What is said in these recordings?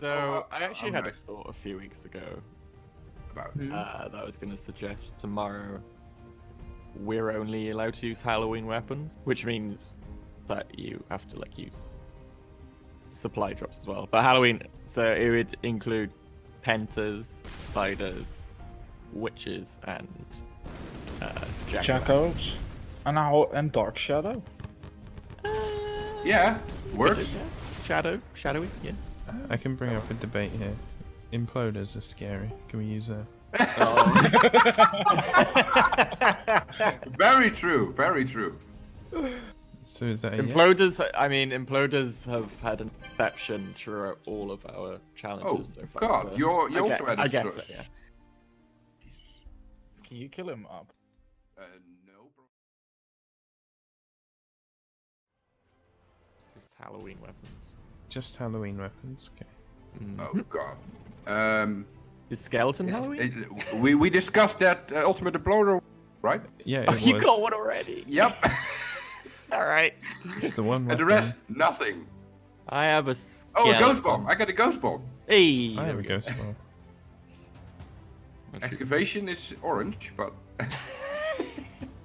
So Oh, I actually had a thought a few weeks ago About. uh, that I was going to suggest tomorrow we're only allowed to use Halloween weapons, which means that you have to like use supply drops as well. But Halloween, so it would include pentas, spiders, witches, and uh, jack. Jackals. and hou- en Dark Shadow. Yeah, works. Shadow, shadowy, yeah. I can bring up a debate here. Imploders are scary. Can we use that? very true. Very true. So is that a yes? Imploders, I mean, imploders have had an exception throughout all of our challenges Oh, so far. God, so you're- you I also had a I guess source. so, yeah. Jesus. Can you kill him up? Uh, no. bro. Just Halloween weapons. Just Halloween weapons. Okay. Mm. Oh God. Um. Is skeleton it's- Halloween? it- we we discussed that uh, ultimate explorer, right? Yeah, Oh, it you got one already. Yep. All right. It's the one. and the weapon. rest, nothing. I have a Oh, a ghost bomb. I got a ghost bomb. Hey. I have a ghost ball. Excavation is orange, but.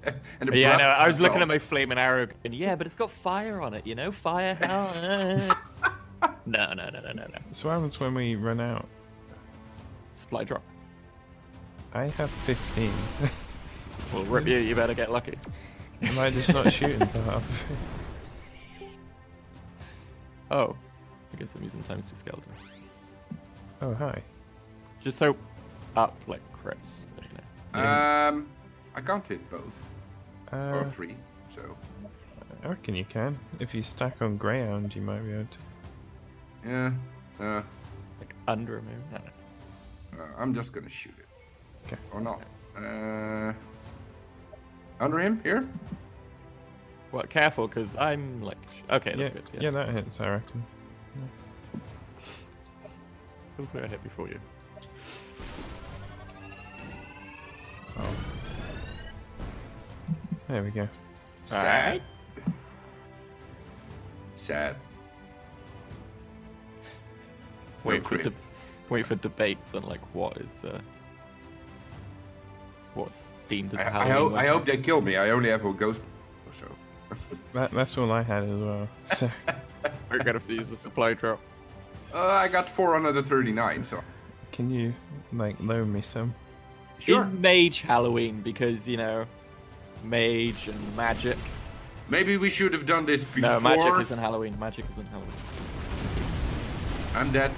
and Yeah, I know. I was looking at my flaming arrow, and yeah, but it's got fire on it, you know, fire hell. No, no, no, no, no, no. So what happens when we run out? Supply drop. I have 15. Well, rip you. You better get lucky. Am I just not shooting for half? Oh, I guess I'm using times two skeleton. oh hi. Just so up like Chris. Um, I can't hit both or Uh, three, so I reckon you can. If you stack on Greyhound, you might be able to. Yeah. Uh, Like under a moon. No, no. uh, I'm just gonna shoot it. Okay. Or not. Uh, under him here. Well, careful, because I'm like. Okay, Yeah, good. yeah, Yeah. that hits, I reckon. Hopefully I hit before you. Oh. There we go. Sad. Sad. Wait for crit. de- wait for debates on like what is uh what's deemed as I, a I Halloween hope I hope they kill me. I only have a ghost. So. That, that's all I had as well. So We're gonna have to use the supply drop. Uh, I got 439. So. can you like loan me some? Sure. Is mage Halloween because you know mage and magic? Maybe we should have done this before. No, magic isn't Halloween. Magic isn't Halloween. I'm dead.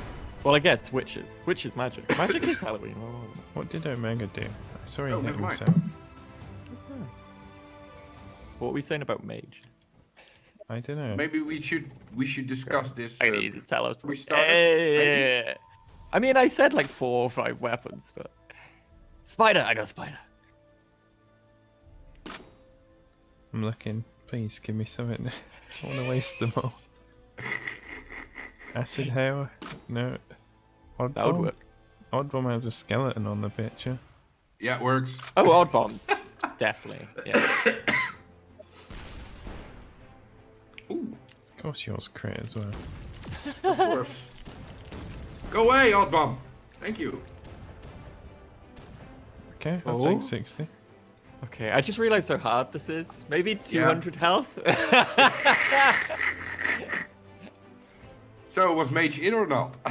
Well, I guess witches. Witches magic. Magic is Halloween. Oh, What did Omega do? I saw he Oh, hit never mind. himself. What were we saying about mage? I don't know. Maybe we should we should discuss this. I uh, need to tell us. we started, maybe? Eh. I mean, I said like four or five weapons, but spider. I got a spider. I'm looking. Please give me something. I want to waste them all. Acid hail? No. Odd That would work. Odd bomb has a skeleton on the picture. Yeah, it works. Oh, odd bombs. Definitely. Yeah. Ooh, Of course, yours crit as well. of course. Go away, odd bomb. Thank you. Okay, I'll Oh. take 60. Okay, I just realized how hard this is. Maybe 200 health? So was mage in or not?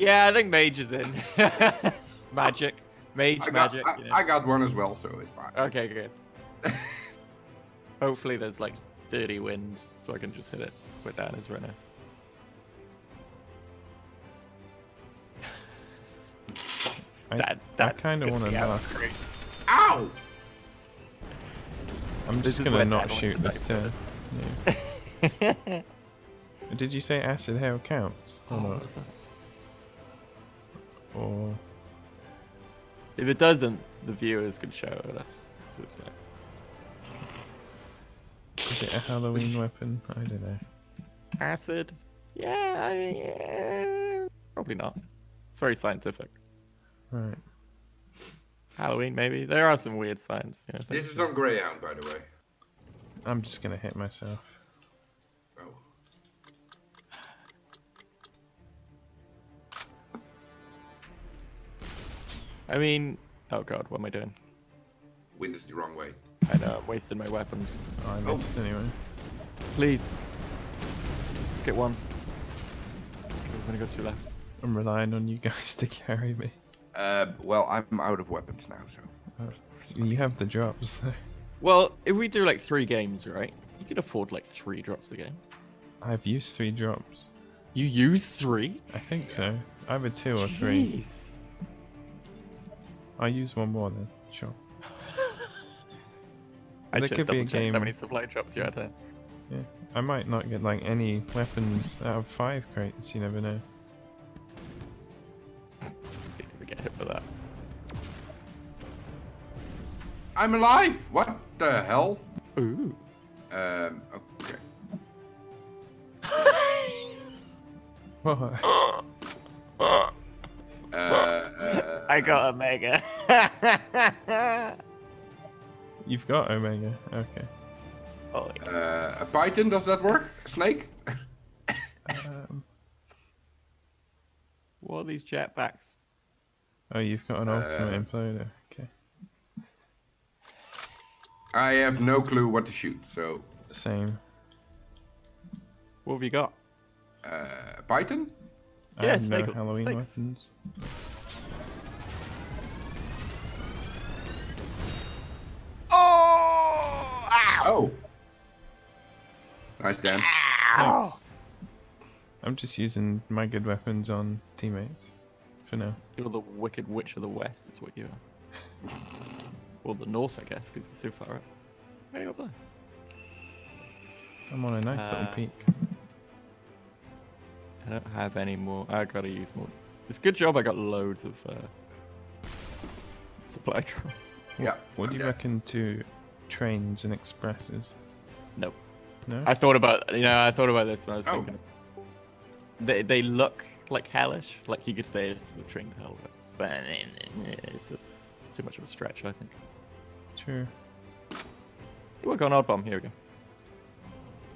yeah, I think mage is in. magic. Mage, I got magic. I, you know. I got one as well, so it's fine. Okay, good. Hopefully there's like 30 wind, so I can just hit it with down his runner. I, That, I that kind of want to last. Ow! I'm just gonna not shoot to this die turn. Yeah. Did you say acid hail counts? Or Oh, not? What is that? Or If it doesn't, the viewers can show it us. So it's fine. is it a Halloween weapon? I don't know. Acid? Yeah, I, yeah, probably not. It's very scientific. Right. Halloween, maybe. There are some weird signs. You know, This is on Greyhound, by the way. I'm just gonna hit myself. I mean, oh god, what am I doing? Wind is the wrong way. I know, I'm wasting my weapons. Oh, I Oh. missed anyway. Please. Let's get one. Okay, we're gonna go two left. I'm relying on you guys to carry me. Uh, well, I'm out of weapons now, so. You have the drops though. Well, if we do like three games, right? You could afford like three drops a game. I've used three drops. You use three? I think so. Either two or three. Jeez. I'll use one more then. Sure. I There should could be a double check game- how many supply drops you had there. Yeah, I might not get like any weapons out of five crates. You never know. Didn't even get hit for that. I'm alive! What the hell? Ooh. Um, okay. What? I got a mega. You've got Omega. Okay. oh, yeah. Uh, a python, does that work? Snake? Um, What are these jetpacks? oh, you've got an ultimate Uh, imploder. Okay. I have no clue what to shoot, so. Same. What have you got? Uh, a python? I Yeah, have no snake- Halloween snakes. weapons. Oh! Nice, Dan. Ow! Thanks. I'm just using my good weapons on teammates for now. You're the Wicked Witch of the West, is what you are. Well, the North, I guess, because it's so far up. Way up there. I'm on a nice Uh, little peak. I don't have any more. I gotta use more. It's a good job I got loads of uh, supply drops. Yeah. What do you yeah. reckon to trains and expresses? Nope. No. I thought about, you know, I thought about this when I was Oh. thinking. They they look like hellish, like you could say it's the train to hell, but it's, a, it's too much of a stretch, I think. True. You work on odd bomb. Here we go.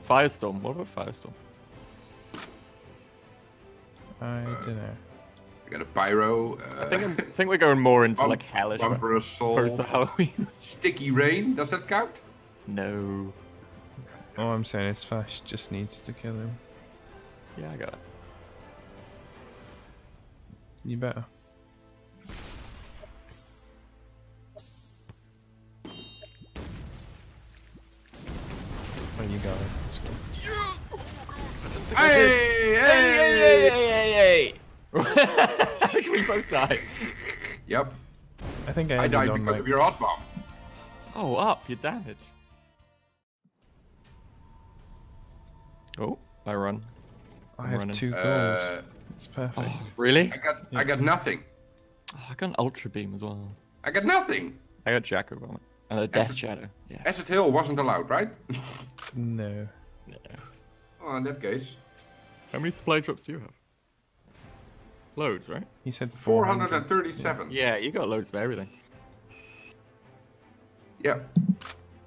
Firestorm. What about Firestorm? I don't know. I got a pyro. Uh, I think I'm, I think we're going more into bump- like hellish Bumper for assault. Halloween. Sticky rain, does that count? no. All I'm saying is Flash just needs to kill him. Yeah, I got it. You better. Oh, you got it. Let's go. Hey, hey, hey! We both died. Yep, I think I, I died because like of your hot bomb. Oh, up your damage. Oh, I run. I I'm have running. two goals. Uh, it's perfect. Oh, really? I got, Yeah. I got nothing. Oh, I got an ultra beam as well. I got nothing. I got jack Jacko Vomit. And a Death Shadow. Yeah. Acid Hail wasn't allowed, right? No. No. oh, in that case, How many supply drops do you have? Loads, right? He said 400. 437. Yeah, you got loads of everything. Yeah.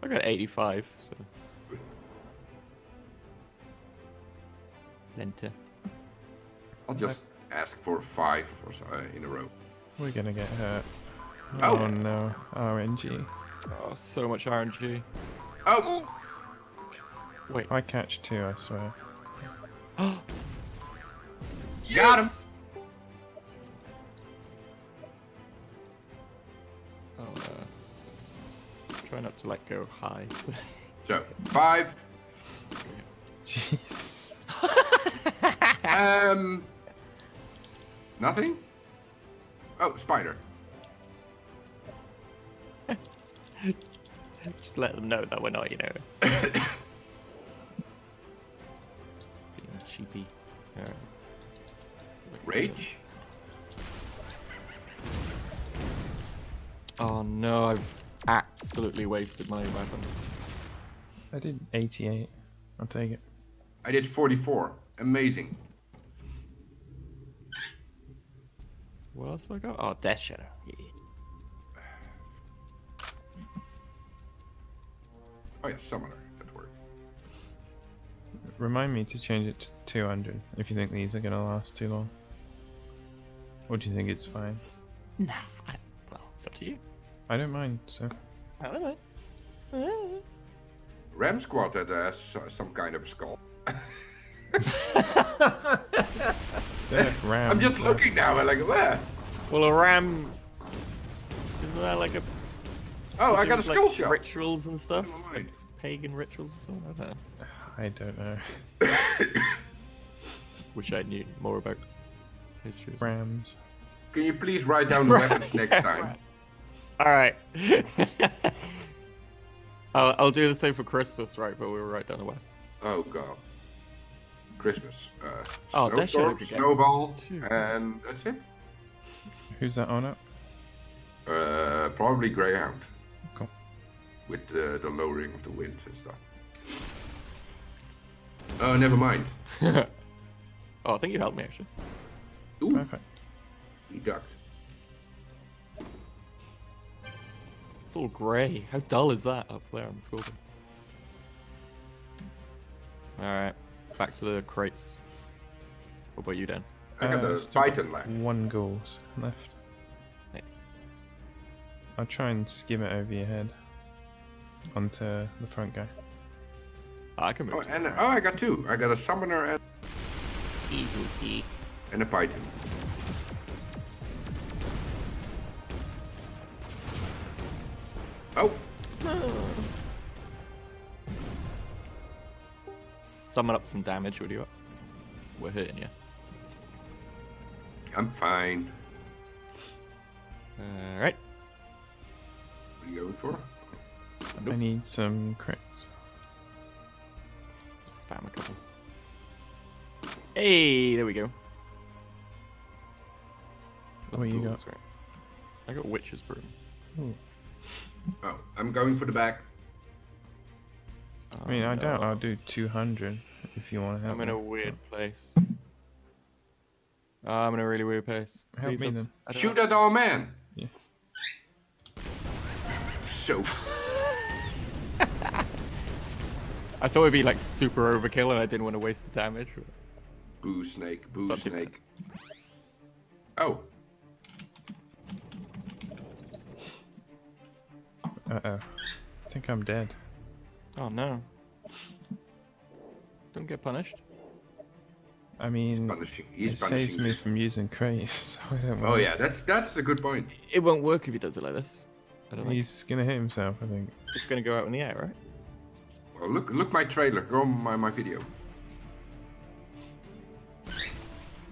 I got 85, so. Lenta. I'll just ask for five or so uh, in a row. We're gonna get hurt. Oh. Oh, no. RNG. Oh, so much RNG. Oh! Wait. I catch two, I swear. Got him! Try not to let go high. So, five. Jeez. Um. Nothing? Oh, spider. Just let them know that we're not, you know, being cheapy. Alright. Rage? Oh no, I've absolutely wasted my weapon. I did 88. I'll take it. I did 44. Amazing. What else have I got? Oh, Death Shadow. Yeah. Oh, yeah, summoner. That worked. Remind me to change it to 200 if you think these are gonna last too long. Or do you think it's fine? Nah, I, It's up to you. I don't mind. So I don't know. Uh, Ram Squad that has some kind of a skull. they're. I'm just so- looking now and like, where? well, a ram. Isn't that like a? Oh, I got a skull like, shell. Rituals and stuff. Never mind. Pagan rituals or something. I don't know. I don't know. Wish I knew more about history. as. Rams. Can you please write down the Right, weapons next yeah, time? right. All right. I'll, I'll do the same for Christmas, right? But we were right down the way. Oh god. Christmas. Uh, Oh, that should snowstorm, again. snowball, and that's it. Who's that on it? Uh, probably Greyhound. Cool. With uh, the lowering of the wind and stuff. Oh, never mind. oh, I think you helped me actually. Ooh, Perfect. he ducked. It's all grey. How dull is that up there on the scorpion? All right, back to the crates. What about you, Dan? I got Uh, a still Titan left. One goals left. Nice. I'll try and skim it over your head onto the front guy. Oh, I can move. Oh, and oh, I got two. I got a summoner and, Evil key. and a python. Summon up some damage, would you? We're hitting you. I'm fine. All right. What are you going for? I need some crits. Spam a couple. Hey, there we go. What you got? that's right. I got Witch's Broom. Ooh. Oh, I'm going for the back. I mean, Oh, I doubt no. I'll do 200 if you want to help I'm in me. a weird place. Oh, I'm in a really weird place. Help Please, me then. Shoot know. at our man. Yeah. So, I thought it'd be like super overkill, and I didn't want to waste the damage. boo snake, boo Not too bad. snake. Oh, Uh oh. I think I'm dead. Oh no! Don't get punished. I he's mean, punishing. it He's saves me from using crates, so I don't Oh yeah, that's that's a good point. It won't work if he does it like this. I don't think. He's gonna hit himself, I think. It's gonna go out in the air, right? Well, look look my trailer. Go on my my video.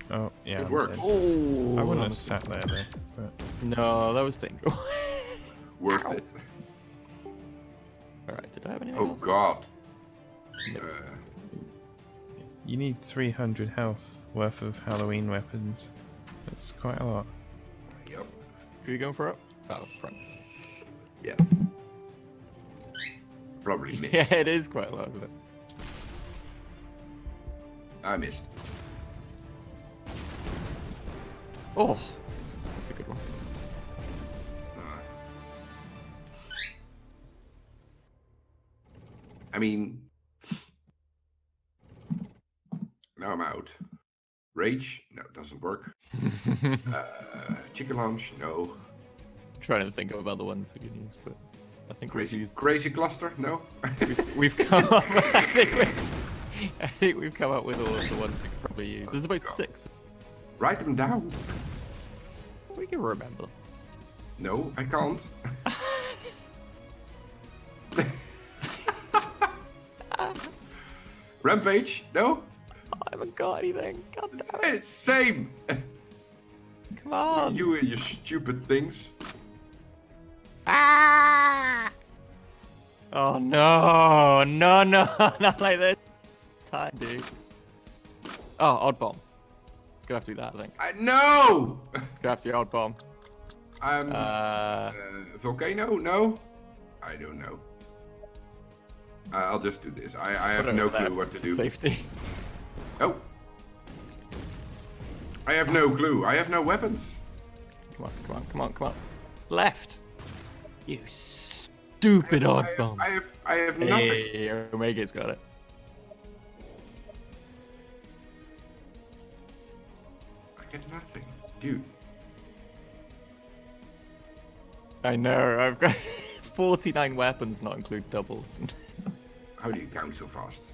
Oh, yeah. It I'm worked. Oh, I wouldn't have sat there though. But No, that was dangerous. Worth Ow. it. All right, did I have any? Oh else? god. No. Uh, you need 300 health worth of Halloween weapons. That's quite a lot. yep. Who are you going for up? Oh, front. Yes. Probably missed. Yeah, it is quite a lot, isn't it? I missed. Oh, that's a good one. I mean, now I'm out. Rage? No, doesn't work. Uh, chicken lunch? No. I'm Trying to think of other ones we can use, but I think we've Crazy, used. crazy cluster? No. We've, we've come up. I think, we, I think we've come up with all of the ones we could probably use. There's about six. Write them down. We can remember. No, I can't. Rampage? No? I haven't got anything. God damn it! Same. Come on! You and your stupid things. Ah! Oh no! No! No! Not like this. Time, dude. Oh, odd bomb. It's gonna have to be that, I think. I no. It's gonna have to be odd bomb. Um, Uh, uh, volcano? No. I don't know. I'll just do this. I, I have no clue what to do. Safety. Oh. I have no clue. I have no weapons. Come on! Come on! Come on! Come on! Left. You stupid I odd have, bomb. I have, I have nothing. Hey, Omega's got it. I get nothing, dude. I know. I've got 49 weapons, not include doubles, How do you count so fast?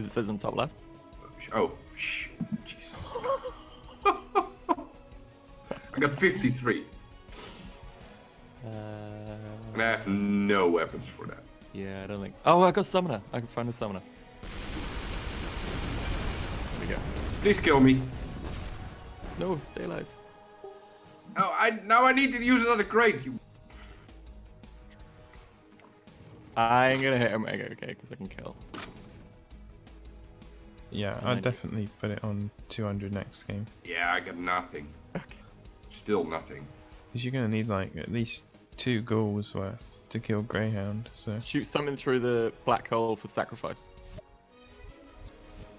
Because it says on top left. Oh, shh. Jesus. I got 53. Uh, And I have no weapons for that. yeah, I don't think. Oh, I got summoner. I can find a summoner. There we go. Please kill me. No, stay alive. Oh, I now I need to use another crate. You I'm gonna hit him. Okay, because I can kill. Yeah, And I'd then- definitely put it on 200 next game. Yeah, I got nothing. Okay. Still nothing. Because you're going to need like at least two goals worth to kill Greyhound. So, Shoot something through the black hole for sacrifice.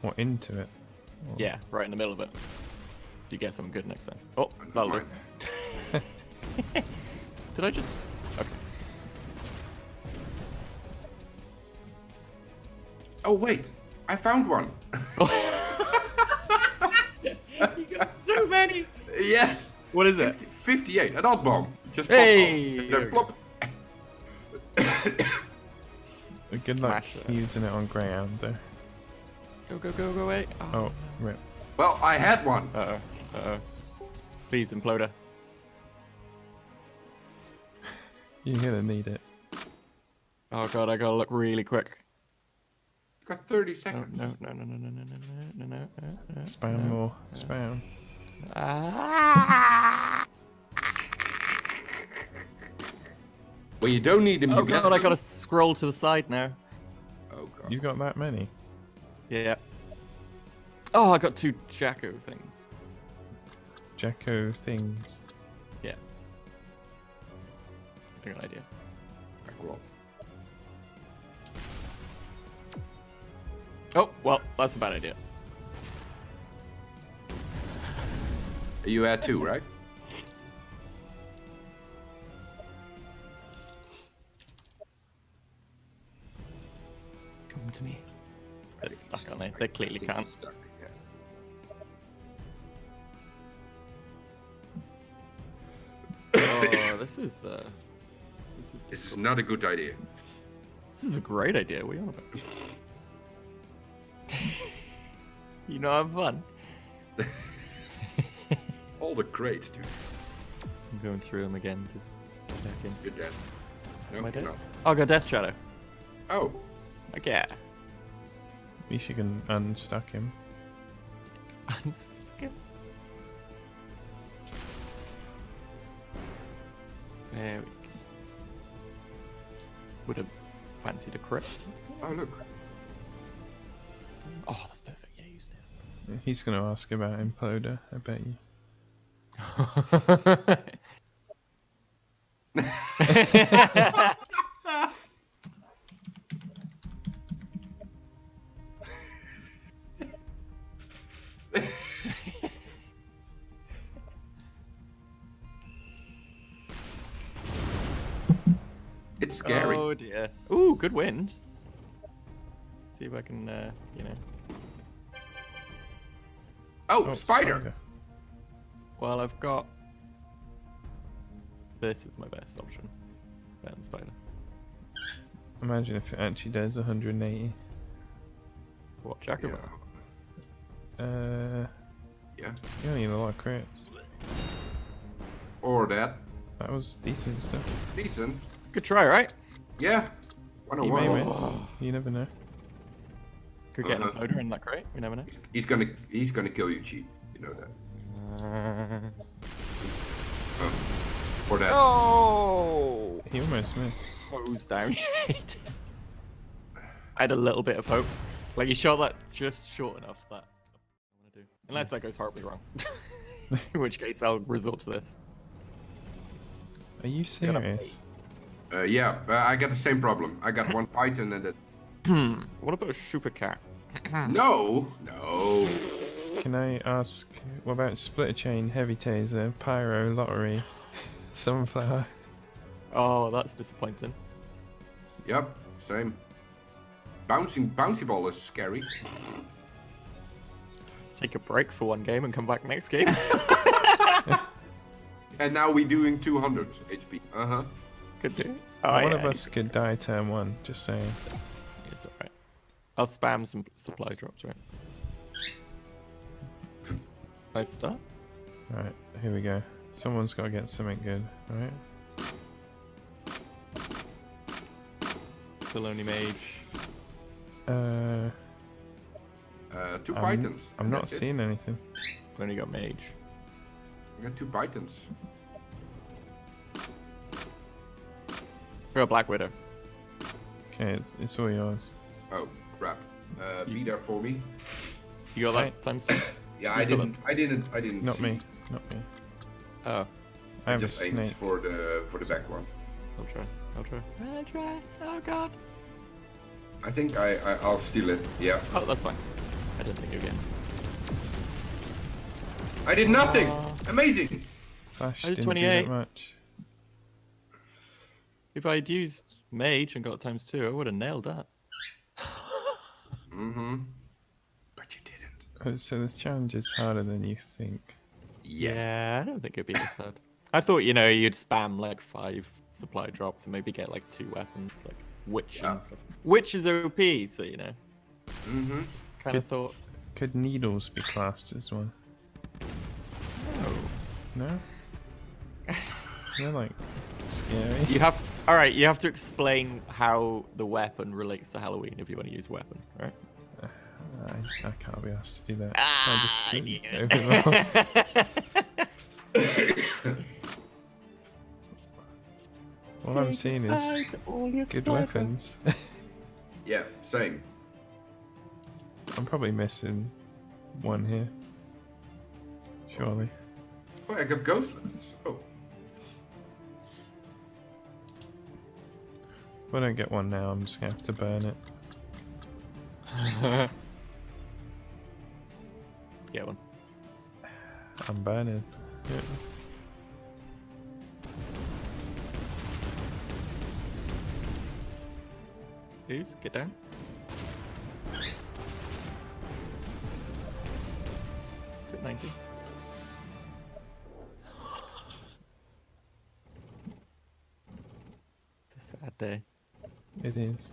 what into it? Or- Yeah, right in the middle of it. So you get something good next time. Oh, that'll do. Did I just? Okay. Oh wait, I found one. you got so many. yes. What is it? 50, 58. An odd bomb. Just popped Hey! off. Then plop. Good luck it. using it on ground though. Go go go go away. Oh, rip. well, I had one. Uh oh. Uh oh. Please imploder. You're going to need it. Oh god, I gotta look really quick. You got 30 No seconds. no no no no no no no no no no. no, Spam no. more. Spam. Ah! Well, you don't need them. Oh you get god, I them. gotta scroll to the side now. Oh god. You got that many? Yeah. Oh, I got two Jacko things. Jacko things. Yeah. I got an idea. Back off. Oh, well, that's a bad idea. You had two, right? Come to me. They're stuck, on it. they? They clearly can't. stuck, yeah. Oh, this is uh, this is This is not a good idea. This is a great idea. What are you on about? You know, I'm fun. All the crates, dude. I'm going through them again, just checking. You're dead. No, Am I you're dead? not. Oh, I got Death Shadow. Oh, Like, yeah. At least you can unstuck him. Unstuck him. There we go. Would have fancied a crit. oh look. Oh, that's perfect. Yeah, used it. He's going to ask about Imploder, I bet you. It's scary. Oh dear. Ooh, good wind. See if I can, uh, you know. Oh, Oh, spider. Well, I've got. This is my best option. Better than spider. Imagine if it actually does 180. What, Jacobo? Yeah. Uh, yeah. you only need a lot of crits. Or that. That was decent stuff. Decent. Good try, right? Yeah. One You on may miss. You never know. Could get Uh-huh. an odor in that crate. We never know. He's, he's gonna he's gonna kill you, cheat. You know that. Oh. Or that. Oh! He almost missed. Hose down. I had a little bit of hope. Like, he shot that just short enough that. I want to do. Unless that goes horribly wrong. in which case, I'll resort to this. Are you gonna serious? Uh, yeah, uh, I got the same problem. I got one python and that. Hmm. What about a super cat? No, no. Can I ask, what about Splitter Chain, Heavy Taser, Pyro, Lottery, Sunflower? Oh, that's disappointing. Yep, same. Bouncing bouncy ball is scary. Take a break for one game and come back next game. and now we're doing 200 HP. Uh huh. Could do. Oh, One yeah, of us could die turn one, just saying. It's alright. I'll spam some supply drops, right? Nice start. Alright, here we go. Someone's got to get something good, alright? Still only mage. Uh, Uh, two I'm, pythons. I'm not that's it. seeing anything. We only got mage. I got two pythons. We got Black Widow. Okay, it's, it's all yours. Oh crap. Uh, be there for me. You got that Right. times two? Yeah, I Who's got didn't. I didn't. I didn't. Not see. me, not me. Oh, I have a Just aimed snake. for the for the back one. I'll try. I'll try. I'll try. Oh god. I think I, I I'll steal it. Yeah. Oh, that's fine. I didn't think again. I did nothing. Aw. Amazing. Flash I did 28. much. If I'd used mage and got times two, I would have nailed that. Mm-hmm. But you didn't. Oh, so this challenge is harder than you think. Yes. Yeah, I don't think it'd be this hard. I thought, you know, you'd spam like five supply drops and maybe get like two weapons, like witch Yeah. and stuff. Witch is OP, so you know, Mm-hmm. kind of thought. Could needles be classed as one? Oh. No? They're like scary. You have to, all right. You have to explain how the weapon relates to Halloween if you want to use weapon, right? I, I can't be asked to do that. Ah, I I just knew overall. it. All I'm seeing is all your good supply weapons. Yeah. Same. I'm probably missing one here. Surely. Oh, I have ghost lifts. Oh. If I don't get one now, I'm just gonna have to burn it. Get one. I'm burning. Yeah. Please get down. Good 90. It's a sad day. It is.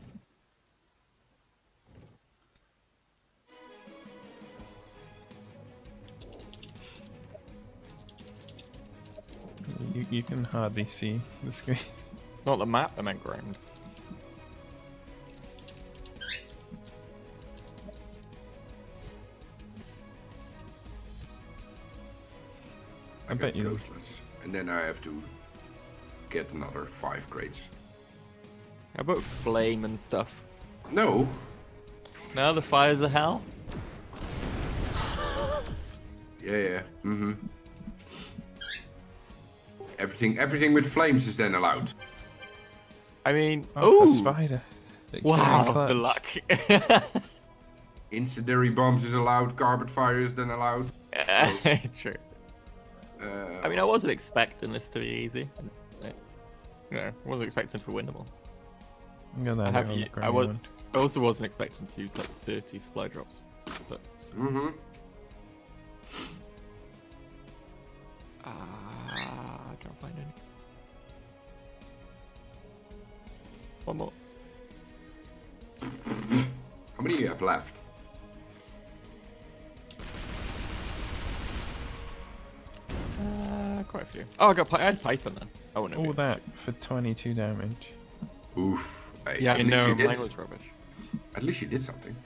You, you can hardly see the screen. Not the map, I meant ground. I got bet you- ghostless. And then I have to get another five crates. How about flame and stuff? No. Now the fires of hell? Yeah, yeah. Mm-hmm. Everything, everything with flames is then allowed. I mean, Oh, a ooh! spider. That Wow, clutch. the luck. Incendiary bombs is allowed. Carpet fire is then allowed. True. Uh, I mean, I wasn't expecting this to be easy. Right. You know, I wasn't expecting to win them all. I'm gonna I have have it on you- I was- I also wasn't expecting to use like 30 supply drops. But mm-hmm. Ah, I can't find any. One more. How many do you have left? Uh, quite a few. Oh, I got Py- I had Python then. I wouldn't All that for 22 damage. Oof. Hey, Yeah, at I least know. you Mine did. was rubbish. At least you did something.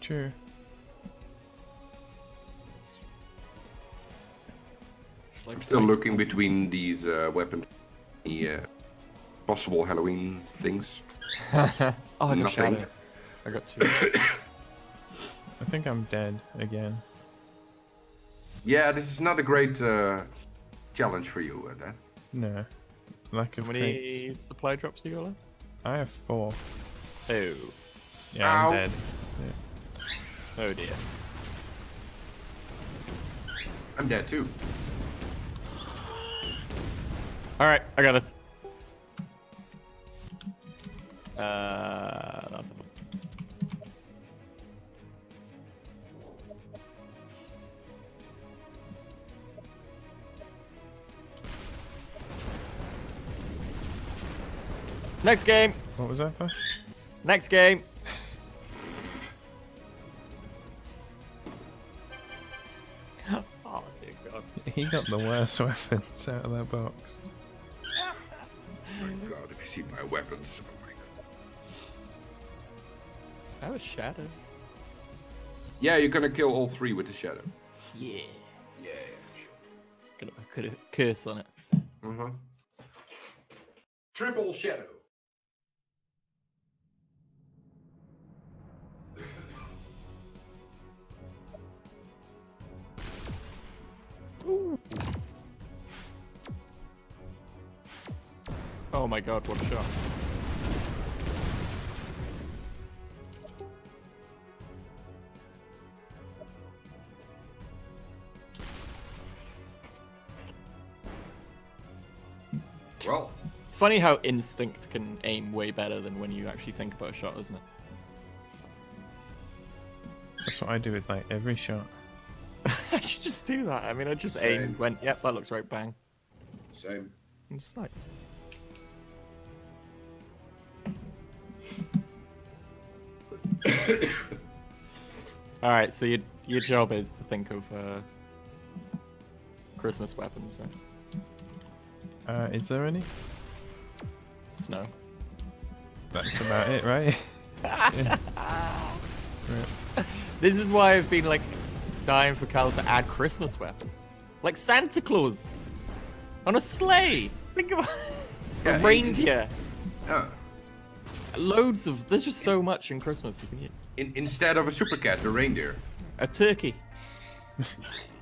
True. I'm still looking between these uh, weapons, the uh, possible Halloween things. oh, I got Nothing. Shadow. I got two. I think I'm dead again. Yeah, this is not a great uh, challenge for you, uh, Dan. No. Lack of How many crates. supply drops you got left? I have four. Oh. Yeah, Ow. I'm dead. Oh dear. I'm dead too. All right, I got this. Uh, simple. Next game. What was that for? Next game. oh, dear God. He got the worst weapons out of that box see my weapons. Oh my god. That was Shadow. Yeah, you're gonna kill all three with the shadow. Yeah. Yeah. Gonna put a curse on it. Uh-huh. Triple shadow. Oh my god, what a shot. Well, It's funny how instinct can aim way better than when you actually think about a shot, isn't it? That's what I do with like every shot. I should just do that. I mean, I just Same. aimed, went, yep, that looks right, bang. same. And just like, all right. So your your job is to think of uh, Christmas weapons, right? Uh, is there any? Snow. That's about it, right? Yeah. Right. This is why I've been like dying for Cal to add Christmas weapon, like Santa Claus on a sleigh. Think about Yeah, a he- reindeer. Yeah. Loads of. There's just so much in Christmas you can use. In, instead of a super cat, a reindeer. A turkey.